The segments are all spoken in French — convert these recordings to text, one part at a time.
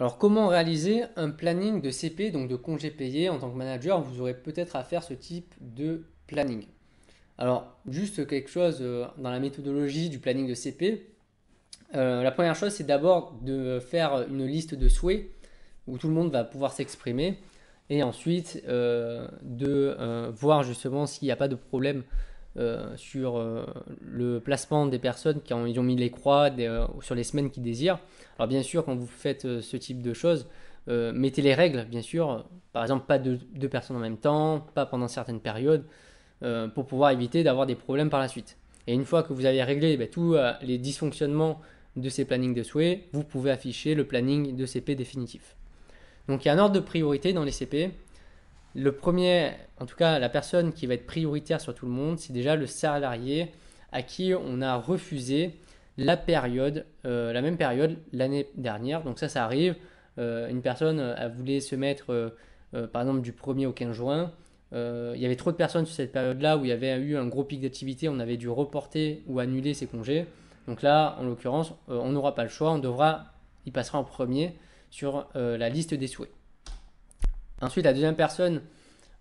Alors comment réaliser un planning de CP, donc de congés payés en tant que manager? Vous aurez peut-être à faire ce type de planning. Alors juste quelque chose euh, dans la méthodologie du planning de CP. Euh, la première chose c'est d'abord de faire une liste de souhaits où tout le monde va pouvoir s'exprimer et ensuite euh, de voir justement s'il n'y a pas de problème euh, sur euh, le placement des personnes qui ont, ils ont mis les croix euh, sur les semaines qu'ils désirent. Alors bien sûr, quand vous faites ce type de choses, mettez les règles, bien sûr. Par exemple, pas de deux personnes en même temps, pas pendant certaines périodes, pour pouvoir éviter d'avoir des problèmes par la suite. Et une fois que vous avez réglé ben, tous les dysfonctionnements de ces plannings de souhait, vous pouvez afficher le planning de CP définitif. Donc il y a un ordre de priorité dans les CP. Le premier, en tout cas la personne qui va être prioritaire sur tout le monde, c'est déjà le salarié à qui on a refusé la période, euh, la même période l'année dernière. Donc ça, ça arrive. Euh, une personne a voulu se mettre, euh, par exemple, du 1er au 15 juin. il y avait trop de personnes sur cette période-là où il y avait eu un gros pic d'activité. On avait dû reporter ou annuler ses congés. Donc là, en l'occurrence, on n'aura pas le choix. On devra, il passera en premier sur la liste des souhaits. Ensuite, la deuxième personne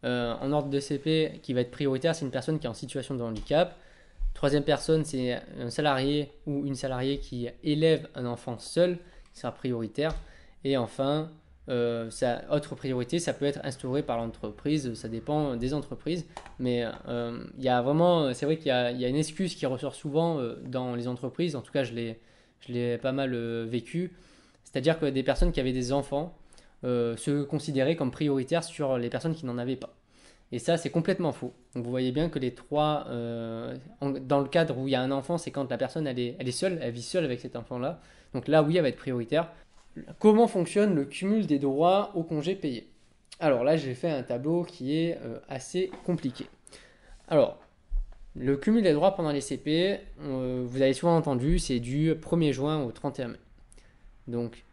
euh, en ordre de CP qui va être prioritaire, c'est une personne qui est en situation de handicap. Troisième personne, c'est un salarié ou une salariée qui élève un enfant seul, qui sera prioritaire. Et enfin, euh, sa autre priorité, ça peut être instauré par l'entreprise, ça dépend des entreprises. Mais euh, y a vraiment, c'est vrai qu'il y, y, a une excuse qui ressort souvent dans les entreprises, en tout cas je l'ai pas mal vécu. C'est-à-dire que des personnes qui avaient des enfants euh, se considérer comme prioritaire sur les personnes qui n'en avaient pas. Et ça, c'est complètement faux. Donc vous voyez bien que les trois, euh, dans le cadre où il y a un enfant, c'est quand la personne elle est, seule, elle vit seule avec cet enfant-là. Donc là, oui, elle va être prioritaire. Comment fonctionne le cumul des droits au congé payé Alors là, j'ai fait un tableau qui est euh, assez compliqué. Alors, le cumul des droits pendant les CP, vous avez souvent entendu, c'est du 1er juin au 31 mai. Donc,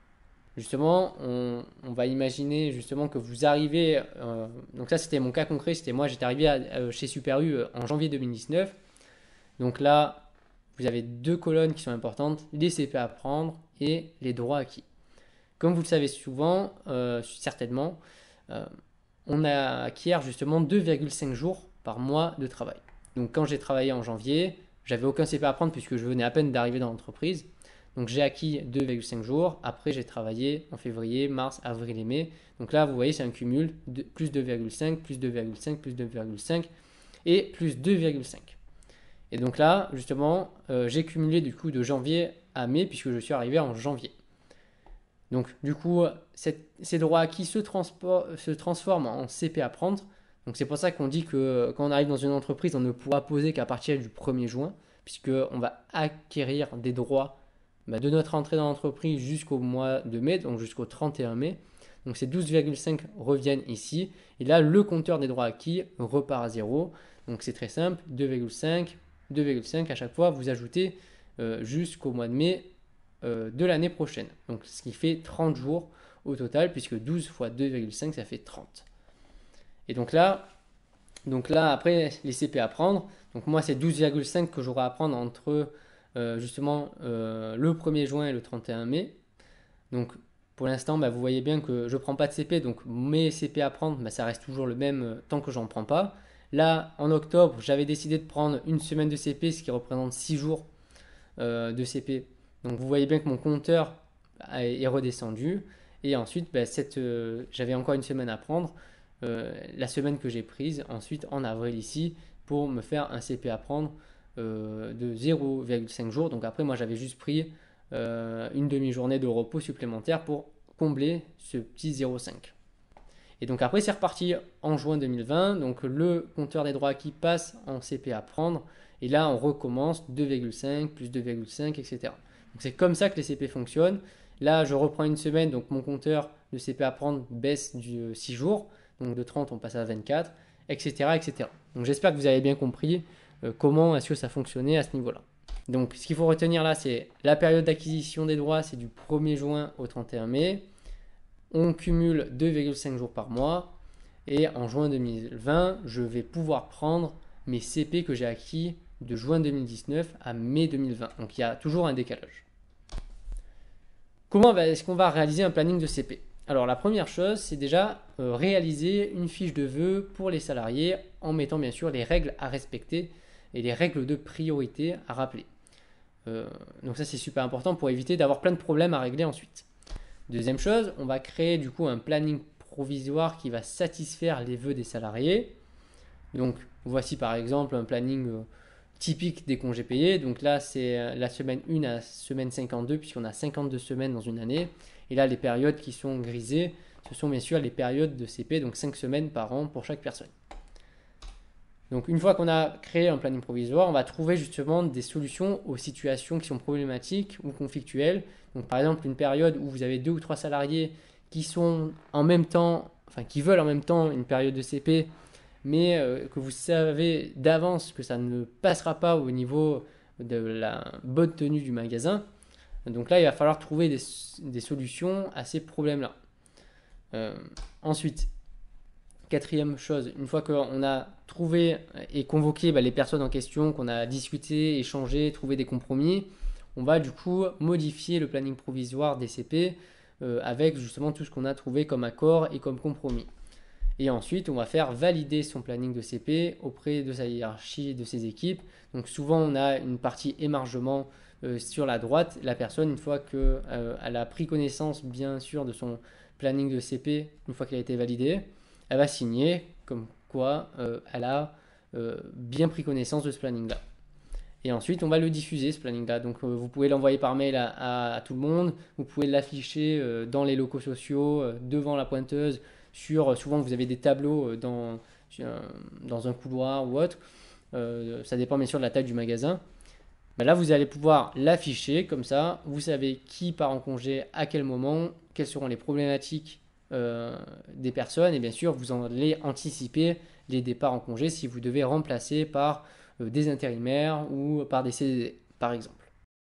justement, on, va imaginer justement que vous arrivez, euh, donc ça c'était mon cas concret, c'était moi j'étais arrivé euh, chez Super U euh, en janvier 2019. Donc là, vous avez deux colonnes qui sont importantes, les CP à prendre et les droits acquis. Comme vous le savez souvent, certainement, on acquiert justement 2,5 jours par mois de travail. Donc quand j'ai travaillé en janvier, j'avais aucun CP à prendre puisque je venais à peine d'arriver dans l'entreprise. Donc j'ai acquis 2,5 jours. Après, j'ai travaillé en février, mars, avril et mai. Donc là, vous voyez, c'est un cumul de plus 2,5, plus 2,5, plus 2,5 et plus 2,5. Et donc là, justement, euh, j'ai cumulé du coup de janvier à mai puisque je suis arrivé en janvier. Donc du coup, ces droits acquis se, se transforment en CP à prendre. Donc c'est pour ça qu'on dit que quand on arrive dans une entreprise, on ne pourra poser qu'à partir du 1er juin, puisqu'on va acquérir des droits bah, de notre entrée dans l'entreprise jusqu'au mois de mai, donc jusqu'au 31 mai. Donc ces 12,5 reviennent ici. Et là, le compteur des droits acquis repart à zéro. Donc c'est très simple, 2,5, 2,5 à chaque fois, vous ajoutez euh, jusqu'au mois de mai euh, de l'année prochaine. Donc ce qui fait 30 jours au total, puisque 12 fois 2,5, ça fait 30. Et donc là, donc là, après, les CP à prendre. Donc moi, c'est 12,5 que j'aurai à prendre entre euh, justement euh, le 1er juin et le 31 mai. Donc pour l'instant, bah, vous voyez bien que je ne prends pas de CP, donc mes CP à prendre, bah, ça reste toujours le même euh, tant que j'en prends pas. Là, en octobre, j'avais décidé de prendre une semaine de CP, ce qui représente 6 jours de CP. Donc vous voyez bien que mon compteur est redescendu. Et ensuite, bah, j'avais encore une semaine à prendre. la semaine que j'ai prise, ensuite en avril ici, pour me faire un CP à prendre euh, de 0,5 jours. Donc après, moi, j'avais juste pris euh, une demi-journée de repos supplémentaire pour combler ce petit 0,5. Et donc après, c'est reparti en juin 2020. Donc le compteur des droits qui passe en CP à prendre. Et là, on recommence 2,5, plus 2,5, etc. Donc c'est comme ça que les CP fonctionnent. Là, je reprends une semaine, donc mon compteur de CP à prendre baisse 6 euh, jours. Donc de 30, on passe à 24, etc. etc. Donc j'espère que vous avez bien compris comment est-ce que ça fonctionnait à ce niveau-là. Donc ce qu'il faut retenir là, c'est la période d'acquisition des droits, c'est du 1er juin au 31 mai. On cumule 2,5 jours par mois. Et en juin 2020, je vais pouvoir prendre mes CP que j'ai acquis de juin 2019 à mai 2020. Donc il y a toujours un décalage. comment est-ce qu'on va réaliser un planning de CP Alors la première chose, c'est déjà réaliser une fiche de vœux pour les salariés en mettant bien sûr les règles à respecter et les règles de priorité à rappeler. donc ça c'est super important pour éviter d'avoir plein de problèmes à régler ensuite. Deuxième chose, on va créer du coup un planning provisoire qui va satisfaire les vœux des salariés. Donc voici par exemple un planning euh, typique des congés payés. Donc là c'est euh, la semaine 1 à semaine 52 puisqu'on a 52 semaines dans une année. Et là les périodes qui sont grisées, ce sont bien sûr les périodes de CP, donc 5 semaines par an pour chaque personne. Donc une fois qu'on a créé un planning provisoire, on va trouver justement des solutions aux situations qui sont problématiques ou conflictuelles. Donc par exemple une période où vous avez deux ou trois salariés qui sont en même temps, enfin qui veulent en même temps une période de CP, mais euh, que vous savez d'avance que ça ne passera pas au niveau de la bonne tenue du magasin. Donc là, il va falloir trouver des, solutions à ces problèmes-là. Euh, ensuite, Quatrième chose, une fois qu'on a trouvé et convoqué bah, les personnes en question, qu'on a discuté, échangé, trouvé des compromis, on va du coup modifier le planning provisoire des CP euh, avec justement tout ce qu'on a trouvé comme accord et comme compromis. Et ensuite, on va faire valider son planning de CP auprès de sa hiérarchie et de ses équipes. Donc souvent, on a une partie émargement euh, sur la droite. La personne, une fois qu'elle euh, a pris connaissance, bien sûr, de son planning de CP, une fois qu'il a été validé, elle va signer comme quoi euh, elle a euh, bien pris connaissance de ce planning-là. Et ensuite, on va le diffuser, ce planning-là. Donc, euh, vous pouvez l'envoyer par mail à, tout le monde. Vous pouvez l'afficher dans les locaux sociaux, devant la pointeuse. Sur, souvent, vous avez des tableaux dans, un couloir ou autre. ça dépend bien sûr de la taille du magasin. Ben là, vous allez pouvoir l'afficher comme ça. Vous savez qui part en congé, à quel moment, quelles seront les problématiques euh, des personnes et bien sûr vous allez anticiper les départs en congé si vous devez remplacer par euh, des intérimaires ou par des CDD par exemple.